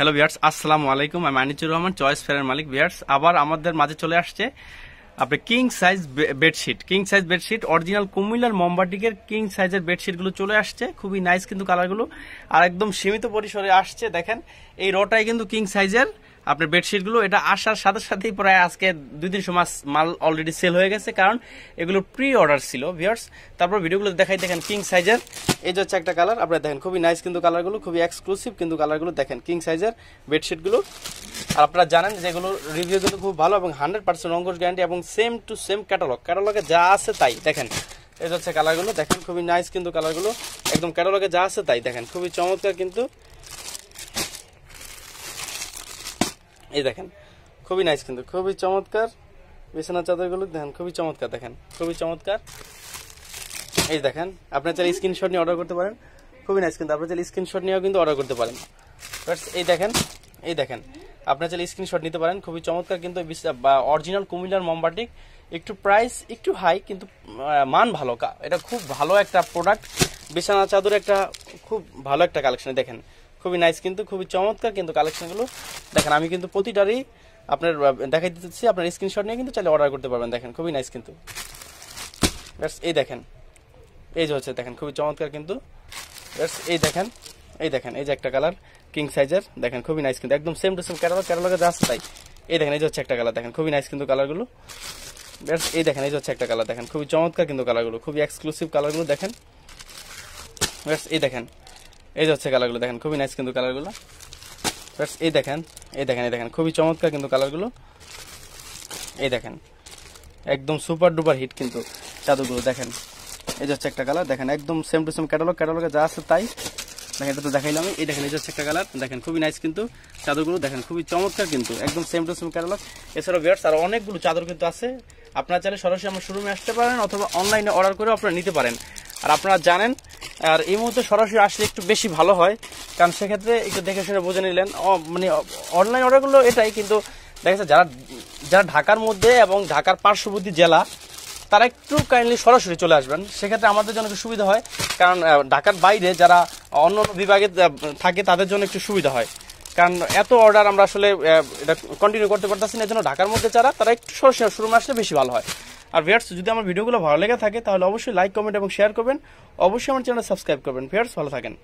Hello বিয়ার্স আসসালামু আলাইকুম আমি আনিচুর রহমান চয়েস ফেয়ারের মালিক বিয়ার্স আবার আমাদের মাঝে চলে আসছে আপনি king size bedsheet king size bedsheet original কুমিল্লার মম্বাটিকের কিং সাইজের বেডশিটগুলো চলে আসছে। খুবই নাইস কিন্তু কালারগুলো আর একদম সীমিত পরিসরে আসছে, দেখেন। এই রটাই কিন্তু কিং সাইজের আপনার বেডশিটগুলো এটা আসার সাথে সাথেই প্রায় আজকে দুই তিনশো মাস মাল অলরেডি সেল হয়ে গেছে, কারণ এগুলো প্রি অর্ডার ছিল ভিয়ার্স তারপর ভিডিওগুলো দেখাই, দেখেন কিং সাইজের এই যে হচ্ছে একটা কালার আপনারা দেখেন, খুবই নাইস কিন্তু কালারগুলো খুবই এক্সক্লুসিভ কিন্তু কালারগুলো দেখেন কিং সাইজের বেডশিটগুলো আর আপনারা জানেন যে এগুলো রিভিউ কিন্তু খুব ভালো এবং হান্ড্রেড পার্সেন্ট অঙ্কুশ গ্যারান্টি এবং সেম টু সেম ক্যাটালগ ক্যাটালগে যা আছে তাই, দেখেন। এই হচ্ছে কালারগুলো দেখেন, খুবই নাইস কিন্তু কালারগুলো একদম ক্যাটালগে যা আছে তাই, দেখেন, খুবই চমৎকার কিন্তু। এই দেখেন, খুবই নাইস কিন্তু, খুবই চমৎকার। বিছানা চাদরগুলো, দেখেন, খুবই চমৎকার, দেখেন, খুবই চমৎকার। এই দেখেন, আপনার চাইলে স্ক্রিনশট নিয়ে অর্ডার করতে পারেন। খুবই নাইস কিন্তু, আপনার চাইলে স্ক্রিনশট নিয়েও কিন্তু অর্ডার করতে পারেন। এই দেখেন এই দেখেন, আপনার চাইলে স্ক্রিনশট নিতে পারেন। খুবই চমৎকার কিন্তু অরিজিনাল কুমিল্লার মমবাটিক একটু প্রাইস একটু হাই কিন্তু মান ভালো। এটা খুব ভালো একটা প্রোডাক্ট বিছানা চাদর একটা খুব ভালো একটা কালেকশন দেখেন। খুবই নাইস কিন্তু, খুবই চমৎকার কিন্তু কালেকশনগুলো দেখেন, আমি কিন্তু প্রতিটারই আপনার দেখাই দিতেছি আপনার স্ক্রিনশট নিয়ে কিন্তু চাইলে অর্ডার করতে পারবেন, দেখেন। খুবই নাইস কিন্তু। এই দেখেন এই যে হচ্ছে দেখেন, খুবই চমৎকার কিন্তু। এই দেখেন এই দেখেন, এই যে একটা কালার কিং সাইজের দেখেন, খুবই নাইস কিন্তু, একদম সেম টু সেম ক্যাটালগ ক্যাটালগে যা আছে তাই। এই দেখেন, এই যে হচ্ছে একটা কালার দেখেন, খুবই নাইস কিন্তু কালারগুলো That's এই দেখেন, এই যে হচ্ছে একটা কালার দেখেন, খুবই চমৎকার কিন্তু কালারগুলো খুবই এক্সক্লুসিভ কালারগুলো দেখেন। That's এই দেখেন, এই যে হচ্ছে কালারগুলো দেখেন, খুবই নাইস কিন্তু কালারগুলো That's এই দেখেন এই দেখেন এই দেখেন, খুবই চমৎকার কিন্তু কালারগুলো এই দেখেন, একদম সুপার ডুপার হিট কিন্তু চাদরগুলো, দেখেন। এই যে হচ্ছে একটা কালার দেখেন একদম সেম টু সেম ক্যাটালগ ক্যাটালগে যা আছে তাই। দেখেন, এটা তো দেখাইলাম। এই দেখেন, এই যে হচ্ছে একটা কালার দেখেন, খুবই নাইস কিন্তু। চাদরগুলো দেখেন, খুবই চমৎকার কিন্তু, একদম সেম টু সেম ক্যাটালগ এছাড়াও বিয়ার্স আর অনেকগুলো চাদর কিন্তু আছে। আপনারা চাইলে সরাসরি আমার শোরুমে আসতে পারেন অথবা অনলাইনে অর্ডার করেও আপনারা নিতে পারেন। আর আপনারা জানেন, আর এই মুহূর্তে সরাসরি আসলে একটু বেশি ভালো হয়, কারণ সেক্ষেত্রে একটু দেখে শুনে বুঝে নিলেন। মানে অনলাইন অর্ডারগুলো এটাই, কিন্তু দেখা যাচ্ছে যারা যারা ঢাকার মধ্যে এবং ঢাকার পার্শ্ববর্তী জেলা তারা একটু কাইন্ডলি সরাসরি চলে আসবেন। সেক্ষেত্রে আমাদের জন্য একটু সুবিধা হয়। কারণ ঢাকার বাইরে যারা অন্য অন্য বিভাগে থাকে, তাদের জন্য একটু সুবিধা হয়। কারণ, এত অর্ডার আমরা আসলে এটা কন্টিনিউ করতে পারতেছি না। এই জন্য ঢাকার মধ্যে যারা, তারা একটু সরাসরি শোরুমে আসলে বেশি ভালো হয়। আর ভিয়ার্স যদি আমার ভিডিওগুলো ভালো লেগে থাকে, তাহলে অবশ্যই লাইক কমেন্ট এবং শেয়ার করবেন। অবশ্যই আমার চ্যানেল সাবস্ক্রাইব করবেন। ভিয়ার্স ভালো থাকেন।